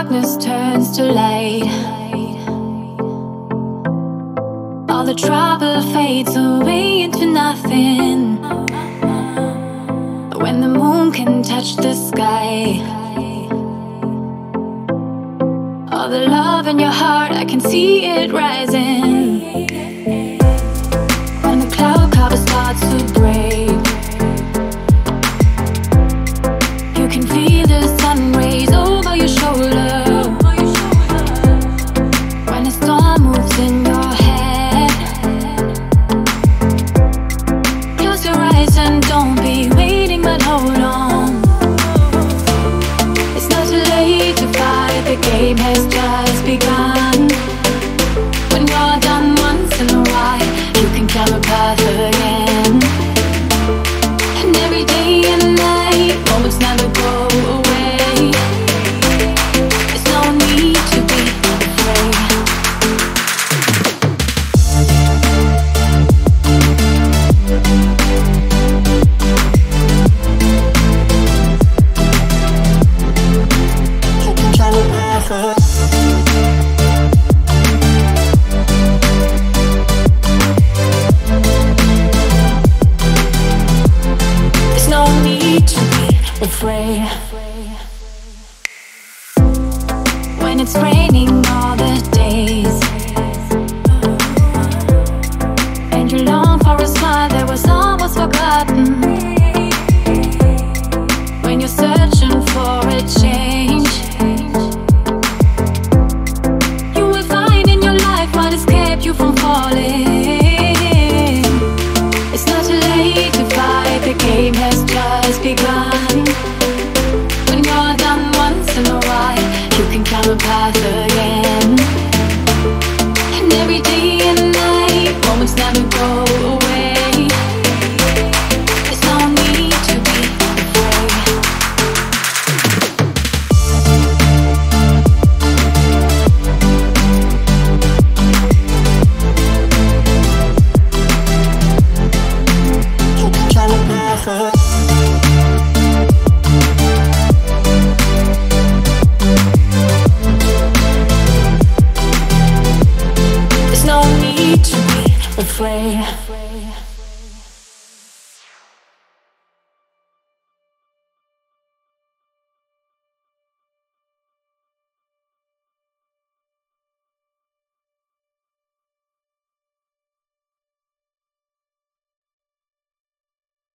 darkness turns to light. All the trouble fades away into nothing. When the moon can touch the sky. All the love in your heart, I can see it rising. When the cloud cover starts to break, just begun. There's no need to be afraid. When it's raining all the days, and you long for a smile that was almost forgotten. When you're searching for a change, the game has just begun. When you're done once in a while, you can climb a path again.